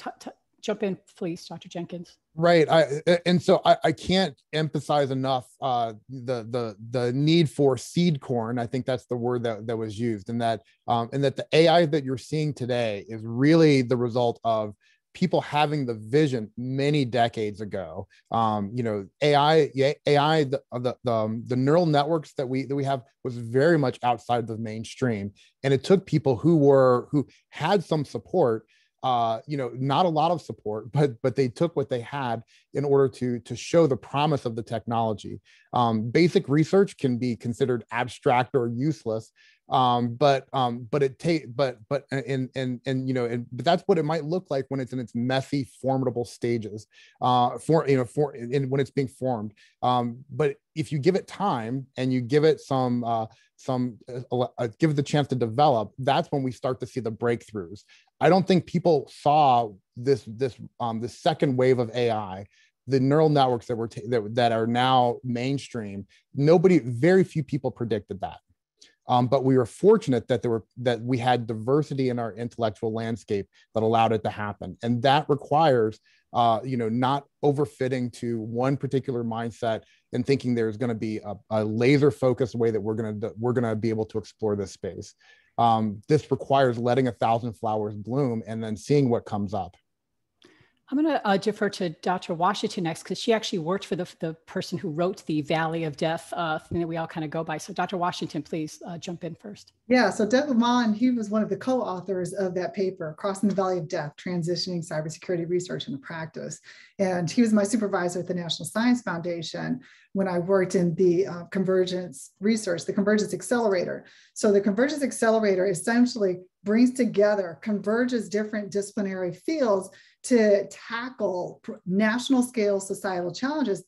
jump in, please, Dr. Jenkins? Right. I, and so I, I can't emphasize enough uh, the the the need for seed corn. I think that's the word that, that was used, and that um, and that the AI that you're seeing today is really the result of people having the vision many decades ago. Um, you know, AI, AI, the the the, um, the neural networks that we that we have was very much outside the mainstream, and it took people who were who had some support uh, you know, not a lot of support, but but they took what they had in order to to show the promise of the technology. Um, basic research can be considered abstract or useless, um, but um, but it take but but and and and you know and but that's what it might look like when it's in its messy formidable stages uh, for you know for in, when it's being formed. Um, but if you give it time and you give it some uh, some uh, uh, give it the chance to develop, that's when we start to see the breakthroughs. I don't think people saw this this um, the second wave of AI the neural networks that were t- that, that are now mainstream nobody very few people predicted that um, but we were fortunate that there were that we had diversity in our intellectual landscape that allowed it to happen, and that requires uh, you know not overfitting to one particular mindset and thinking there's going to be a, a laser focused way that we're going to we're going to be able to explore this space. Um, this requires letting a thousand flowers bloom and then seeing what comes up. I'm going to uh, defer to Dr. Washington next because she actually worked for the, the person who wrote the Valley of Death uh, thing that we all kind of go by. So, Dr. Washington, please uh, jump in first. Yeah, so Doug Maughan, he was one of the co authors of that paper, Crossing the Valley of Death Transitioning Cybersecurity Research into Practice. And he was my supervisor at the National Science Foundation when I worked in the uh, convergence research, the convergence accelerator. So, the convergence accelerator essentially brings together, converges different disciplinary fields to tackle national scale societal challenges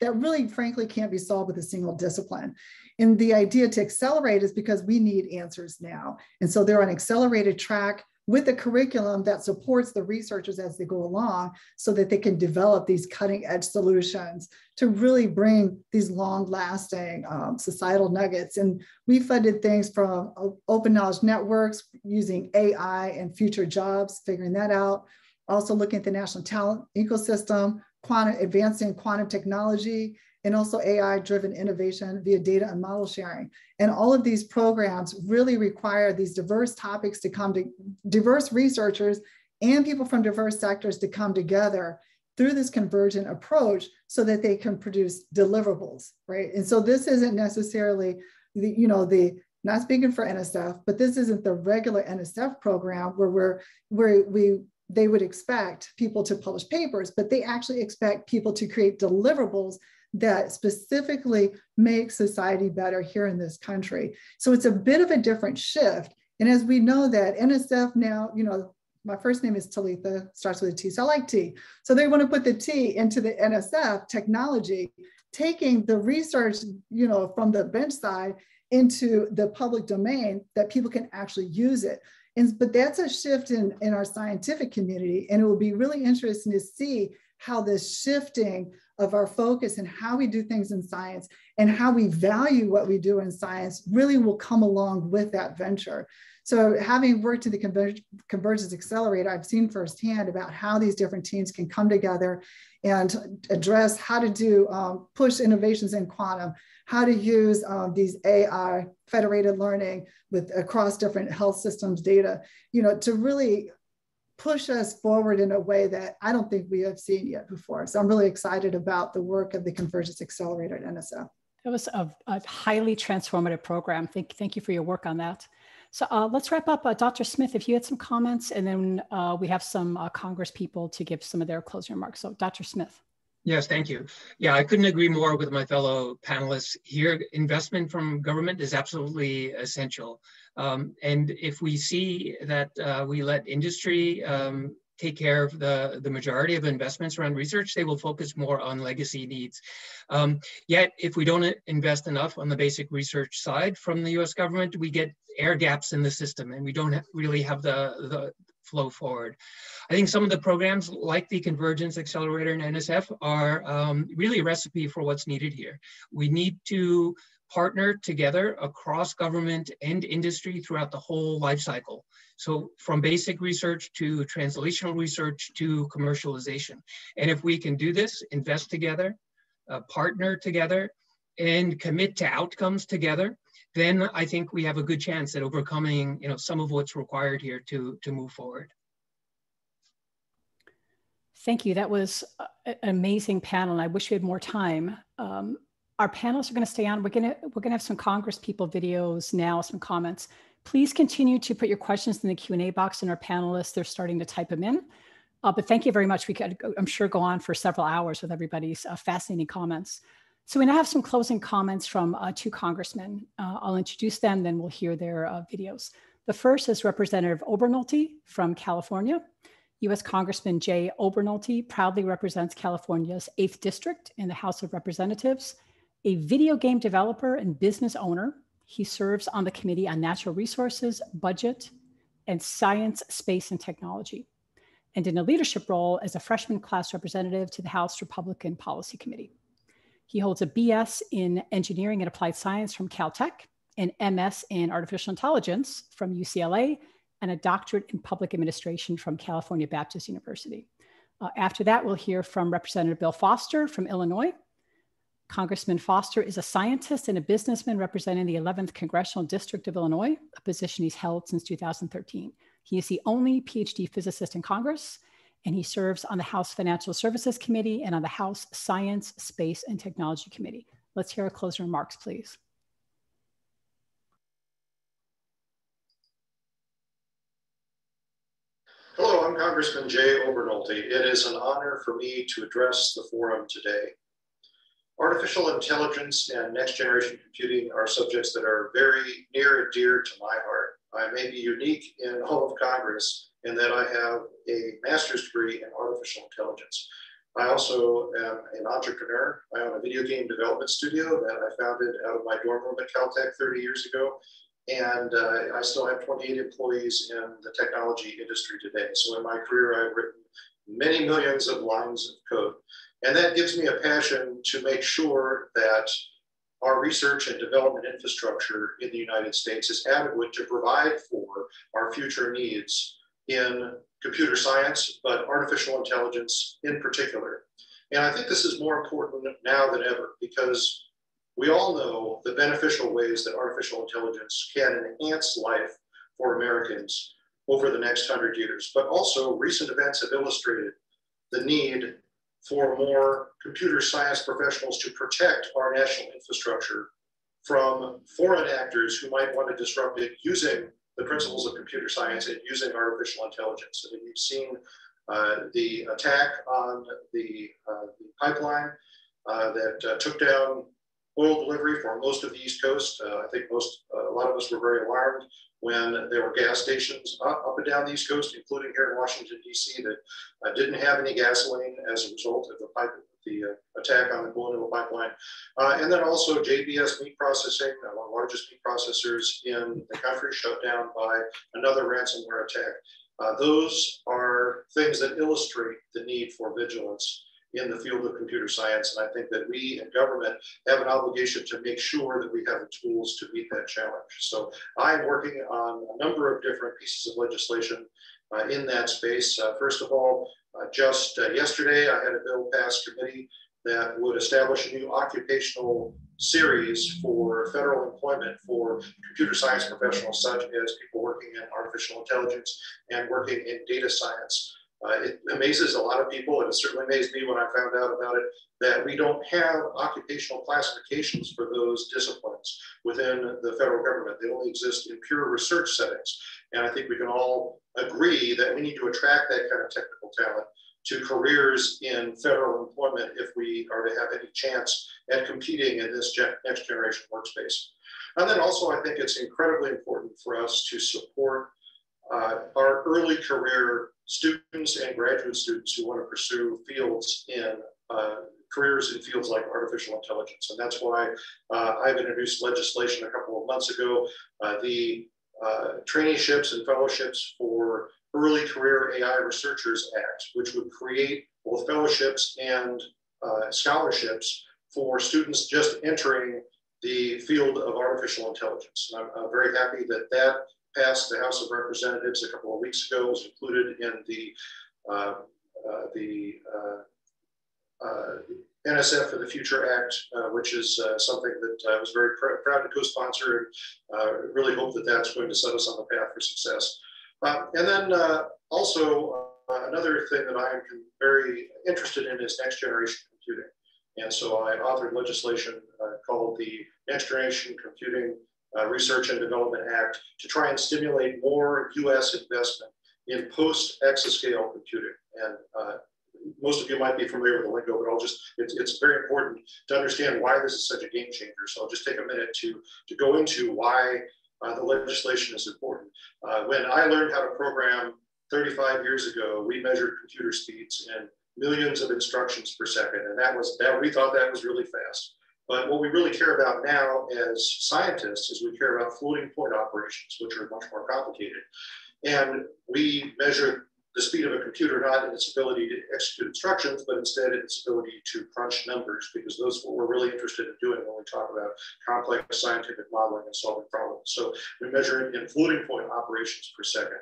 that really, frankly, can't be solved with a single discipline. And the idea to accelerate is because we need answers now. And so they're on accelerated track with a curriculum that supports the researchers as they go along so that they can develop these cutting edge solutions to really bring these long lasting um, societal nuggets. And we funded things from uh, open knowledge networks using AI and future jobs, figuring that out also looking at the national talent ecosystem, quantum, advancing quantum technology, and also AI-driven innovation via data and model sharing. And all of these programs really require these diverse topics to come to diverse researchers and people from diverse sectors to come together through this convergent approach so that they can produce deliverables, right? And so this isn't necessarily the, you know, the not speaking for NSF, but this isn't the regular NSF program where we're where we they would expect people to publish papers, but they actually expect people to create deliverables that specifically make society better here in this country. So it's a bit of a different shift. And as we know that NSF now, you know, my first name is Talitha, starts with a T, so I like T. So they want to put the T into the NSF technology, taking the research, you know, from the bench side into the public domain that people can actually use it. And, but that's a shift in, in our scientific community. And it will be really interesting to see how this shifting of our focus and how we do things in science and how we value what we do in science really will come along with that venture. So having worked in the Conver Convergence Accelerator, I've seen firsthand about how these different teams can come together and address how to do um, push innovations in quantum, how to use um, these AI federated learning with across different health systems data, you know, to really push us forward in a way that I don't think we have seen yet before. So I'm really excited about the work of the Convergence Accelerator at NSF. That was a, a highly transformative program. Thank, thank you for your work on that. So uh, let's wrap up. Uh, Dr. Smith, if you had some comments, and then uh, we have some uh, Congress people to give some of their closing remarks. So Dr. Smith. Yes, thank you. Yeah, I couldn't agree more with my fellow panelists here. Investment from government is absolutely essential. Um, and if we see that uh, we let industry um, take care of the, the majority of investments around research, they will focus more on legacy needs. Um, yet, if we don't invest enough on the basic research side from the US government, we get air gaps in the system and we don't really have the, the flow forward. I think some of the programs like the Convergence Accelerator and NSF are um, really a recipe for what's needed here. We need to partner together across government and industry throughout the whole life cycle. So from basic research to translational research to commercialization. And if we can do this, invest together, uh, partner together, and commit to outcomes together, then I think we have a good chance at overcoming you know, some of what's required here to, to move forward. Thank you. That was an amazing panel. I wish we had more time. Um, our panelists are going to stay on. We're going to we're going to have some Congress people videos now, some comments. Please continue to put your questions in the Q and A box, and our panelists they're starting to type them in. Uh, but thank you very much. We could, I'm sure, go on for several hours with everybody's uh, fascinating comments. So we now have some closing comments from uh, two congressmen. Uh, I'll introduce them, then we'll hear their uh, videos. The first is Representative Obernolte from California. U.S. Congressman Jay Obernolte proudly represents California's 8th District in the House of Representatives a video game developer and business owner. He serves on the Committee on Natural Resources, Budget, and Science, Space, and Technology, and in a leadership role as a freshman class representative to the House Republican Policy Committee. He holds a BS in Engineering and Applied Science from Caltech, an MS in Artificial Intelligence from UCLA, and a doctorate in Public Administration from California Baptist University. Uh, after that, we'll hear from Representative Bill Foster from Illinois, Congressman Foster is a scientist and a businessman representing the 11th Congressional District of Illinois, a position he's held since 2013. He is the only PhD physicist in Congress, and he serves on the House Financial Services Committee and on the House Science, Space, and Technology Committee. Let's hear our closing remarks, please. Hello, I'm Congressman Jay Obernolte. It is an honor for me to address the forum today. Artificial intelligence and next generation computing are subjects that are very near and dear to my heart. I may be unique in all of Congress in that I have a master's degree in artificial intelligence. I also am an entrepreneur. I own a video game development studio that I founded out of my dorm room at Caltech 30 years ago. And uh, I still have 28 employees in the technology industry today. So in my career, I've written many millions of lines of code. And that gives me a passion to make sure that our research and development infrastructure in the United States is adequate to provide for our future needs in computer science, but artificial intelligence in particular. And I think this is more important now than ever because we all know the beneficial ways that artificial intelligence can enhance life for Americans over the next hundred years. But also recent events have illustrated the need for more computer science professionals to protect our national infrastructure from foreign actors who might want to disrupt it using the principles of computer science and using artificial intelligence. I mean, you've seen uh, the attack on the, uh, the pipeline uh, that uh, took down oil delivery for most of the East Coast. Uh, I think most, uh, a lot of us were very alarmed when there were gas stations up, up and down the East Coast, including here in Washington, D.C., that uh, didn't have any gasoline as a result of the pipe the uh, attack on the Colonial Pipeline. Uh, and then also JBS meat processing, one of the largest meat processors in the country, shut down by another ransomware attack. Uh, those are things that illustrate the need for vigilance in the field of computer science. And I think that we in government have an obligation to make sure that we have the tools to meet that challenge. So I'm working on a number of different pieces of legislation uh, in that space. Uh, first of all, uh, just uh, yesterday, I had a bill passed committee that would establish a new occupational series for federal employment for computer science professionals, such as people working in artificial intelligence and working in data science. Uh, it amazes a lot of people, and it certainly amazed me when I found out about it, that we don't have occupational classifications for those disciplines within the federal government. They only exist in pure research settings. And I think we can all agree that we need to attract that kind of technical talent to careers in federal employment if we are to have any chance at competing in this next generation workspace. And then also, I think it's incredibly important for us to support uh, our early career students and graduate students who want to pursue fields in uh, careers in fields like artificial intelligence. And that's why uh, I've introduced legislation a couple of months ago, uh, the uh, traineeships and fellowships for Early Career AI Researchers Act, which would create both fellowships and uh, scholarships for students just entering the field of artificial intelligence. And I'm, I'm very happy that that passed the House of Representatives a couple of weeks ago, was included in the uh, uh, the uh, uh, NSF for the Future Act, uh, which is something that I was very pr proud to co-sponsor and really hope that that's going to set us on the path for success. and then also another thing that I am very interested in is next generation computing. And so I authored legislation called the Next Generation Computing uh, Research and Development Act to try and stimulate more US investment in post exascale computing. And uh, most of you might be familiar with the lingo, but I'll just, it's, it's very important to understand why this is such a game changer. So I'll just take a minute to, to go into why uh, the legislation is important. Uh, when I learned how to program 35 years ago, we measured computer speeds in millions of instructions per second. And that was, that we thought that was really fast. But what we really care about now as scientists is we care about floating point operations, which are much more complicated. And we measure the speed of a computer not in its ability to execute instructions, but instead in its ability to crunch numbers, because those what we're really interested in doing when we talk about complex scientific modeling and solving problems. So we measure it in floating point operations per second.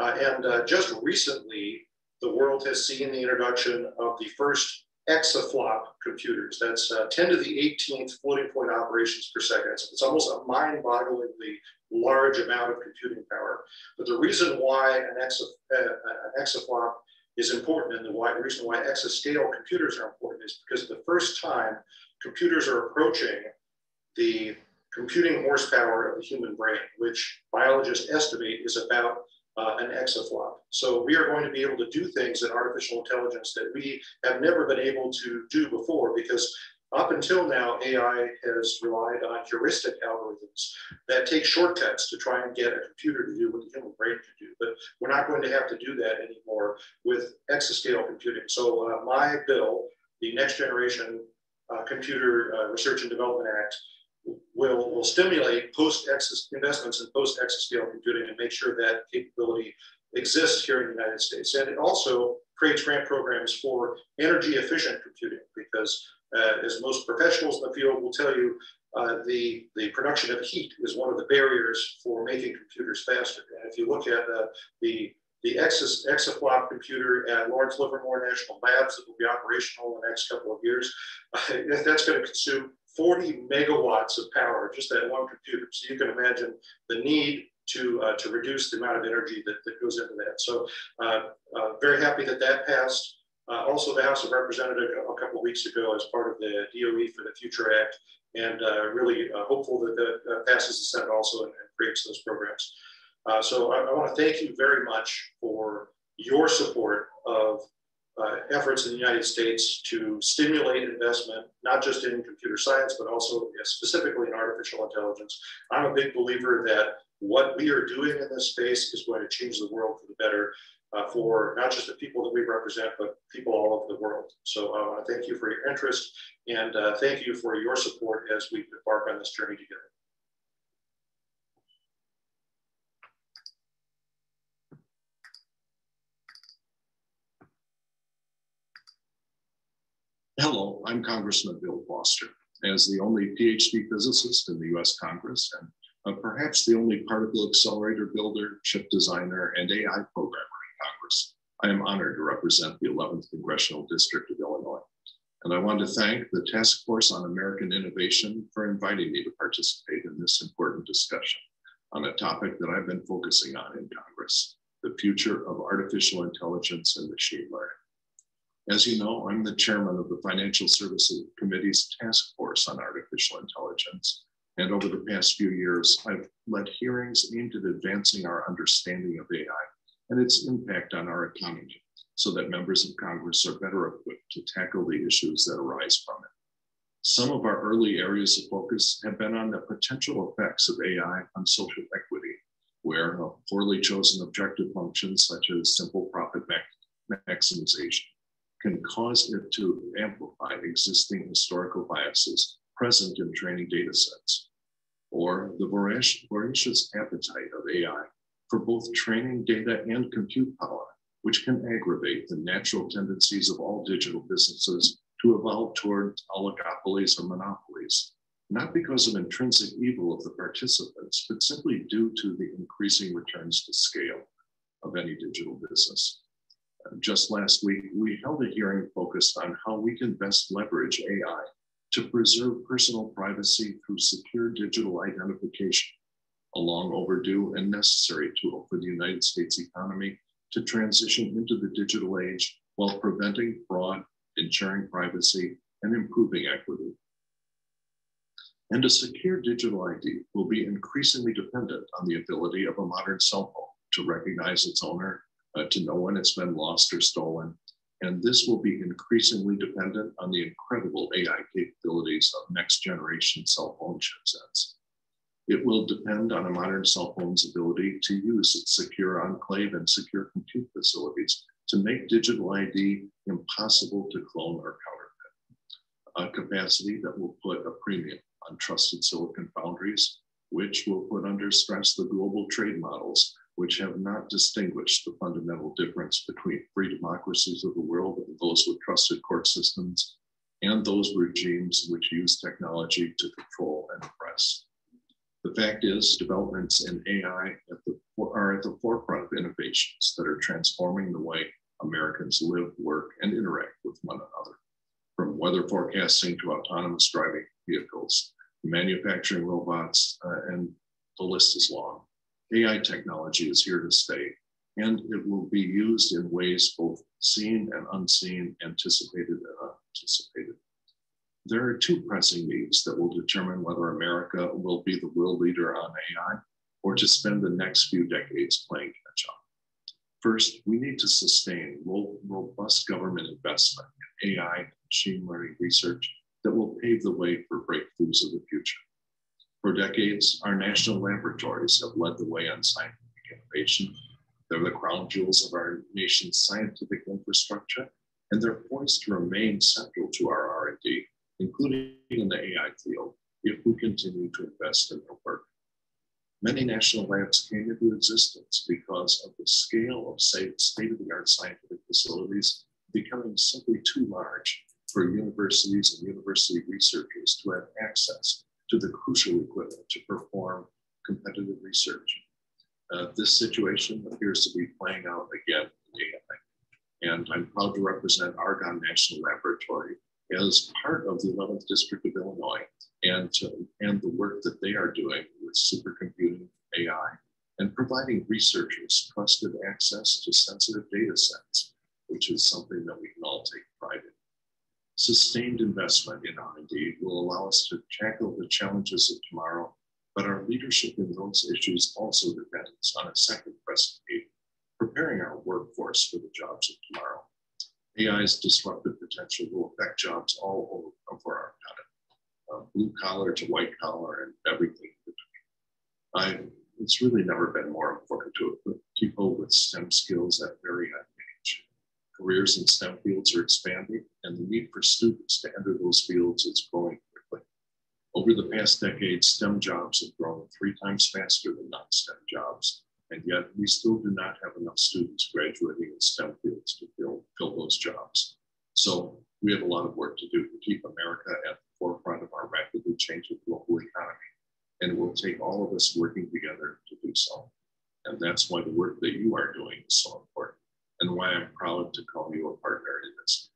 Uh, and uh, just recently, the world has seen the introduction of the first exaflop computers. That's uh, 10 to the 18th floating point operations per second. It's, it's almost a mind-bogglingly large amount of computing power. But the reason why an, exa, uh, an exaflop is important and the, why, the reason why exascale computers are important is because the first time computers are approaching the computing horsepower of the human brain, which biologists estimate is about uh, an exaflop. So we are going to be able to do things in artificial intelligence that we have never been able to do before because up until now, AI has relied on heuristic algorithms that take shortcuts to try and get a computer to do what the human brain can do. But we're not going to have to do that anymore with exascale computing. So uh, my bill, the Next Generation uh, Computer uh, Research and Development Act, will, will stimulate post exascale investments in post exascale computing and make sure that capability exists here in the United States. And it also creates grant programs for energy efficient computing because uh, as most professionals in the field will tell you, uh, the, the production of heat is one of the barriers for making computers faster. And if you look at uh, the the Exaflop computer at Lawrence Livermore National Labs that will be operational in the next couple of years, *laughs* that's going to consume 40 megawatts of power, just that one computer. So you can imagine the need to, uh, to reduce the amount of energy that, that goes into that. So uh, uh, very happy that that passed. Uh, also, the House of Representatives a couple of weeks ago as part of the DOE for the Future Act, and uh, really uh, hopeful that that passes the Senate also and, and creates those programs. so I, I want to thank you very much for your support of uh, efforts in the United States to stimulate investment, not just in computer science, but also specifically in artificial intelligence. I'm a big believer that what we are doing in this space is going to change the world for the better. uh, for not just the people that we represent, but people all over the world. So uh, thank you for your interest and uh, thank you for your support as we embark on this journey together. Hello, I'm Congressman Bill Foster. As the only PhD physicist in the US Congress and uh, perhaps the only particle accelerator builder, chip designer, and AI programmer in Congress, I am honored to represent the 11th Congressional District of Illinois. And I want to thank the Task Force on American Innovation for inviting me to participate in this important discussion on a topic that I've been focusing on in Congress, the future of artificial intelligence and machine learning. As you know, I'm the chairman of the Financial Services Committee's Task Force on Artificial Intelligence. And over the past few years, I've led hearings aimed at advancing our understanding of AI and its impact on our economy so that members of Congress are better equipped to tackle the issues that arise from it. Some of our early areas of focus have been on the potential effects of AI on social equity, where poorly chosen objective function such as simple profit maximization can cause it to amplify existing historical biases present in training data sets, or the voracious appetite of AI for both training data and compute power, which can aggravate the natural tendencies of all digital businesses to evolve toward oligopolies or monopolies, not because of intrinsic evil of the participants, but simply due to the increasing returns to scale of any digital business just last week, we held a hearing focused on how we can best leverage AI to preserve personal privacy through secure digital identification, a long overdue and necessary tool for the United States economy to transition into the digital age while preventing fraud, ensuring privacy, and improving equity. And a secure digital ID will be increasingly dependent on the ability of a modern cell phone to recognize its owner uh, to know when it's been lost or stolen. And this will be increasingly dependent on the incredible AI capabilities of next generation cell phone chipsets. It will depend on a modern cell phone's ability to use its secure enclave and secure compute facilities to make digital ID impossible to clone or counterfeit. A capacity that will put a premium on trusted silicon foundries, which will put under stress the global trade models which have not distinguished the fundamental difference between free democracies of the world and those with trusted court systems and those regimes which use technology to control and oppress. The fact is, developments in AI at the, are at the forefront of innovations that are transforming the way Americans live, work, and interact with one another. From weather forecasting to autonomous driving vehicles, manufacturing robots, uh, and the list is long. AI technology is here to stay, and it will be used in ways both seen and unseen, anticipated and unanticipated. There are two pressing needs that will determine whether America will be the world leader on AI or to spend the next few decades playing catch up. First, we need to sustain robust government investment in AI and machine learning research that will pave the way for breakthroughs of the future. For decades, our national laboratories have led the way on scientific innovation. They're the crown jewels of our nation's scientific infrastructure, and they're poised to remain central to our R&D, including in the AI field, if we continue to invest in their work. Many national labs came into existence because of the scale of state-of-the-art scientific facilities becoming simply too large for universities and university researchers to have access to the crucial equipment to perform competitive research. Uh, this situation appears to be playing out again in AI. And I'm proud to represent Argonne National Laboratory as part of the 11th District of Illinois and, to, and the work that they are doing with supercomputing AI and providing researchers trusted access to sensitive data sets, which is something that we can all take pride in. Sustained investment in R&D will allow us to tackle the challenges of tomorrow, but our leadership in those issues also depends on a second need, preparing our workforce for the jobs of tomorrow. AI's disruptive potential will affect jobs all over our planet, uh, blue collar to white collar and everything in between. I, it's really never been more important to, people with STEM skills at very age. Careers in STEM fields are expanding, and the need for students to enter those fields is growing quickly. Over the past decade, STEM jobs have grown three times faster than non-STEM jobs, and yet we still do not have enough students graduating in STEM fields to fill, fill those jobs. So we have a lot of work to do to keep America at the forefront of our rapidly changing global economy. And it will take all of us working together to do so. And that's why the work that you are doing is so important and why I'm proud to call you a partner in this.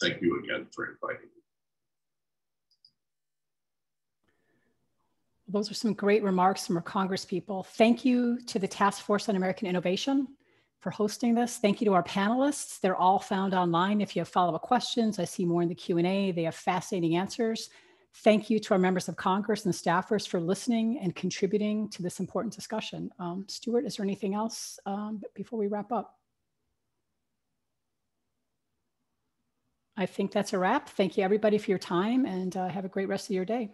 Thank you again for inviting me. Those are some great remarks from our Congress people. Thank you to the Task Force on American Innovation for hosting this. Thank you to our panelists. They're all found online. If you have follow-up questions, I see more in the Q&A. They have fascinating answers. Thank you to our members of Congress and staffers for listening and contributing to this important discussion. Um, Stuart, is there anything else um, before we wrap up? I think that's a wrap. Thank you everybody for your time and uh, have a great rest of your day.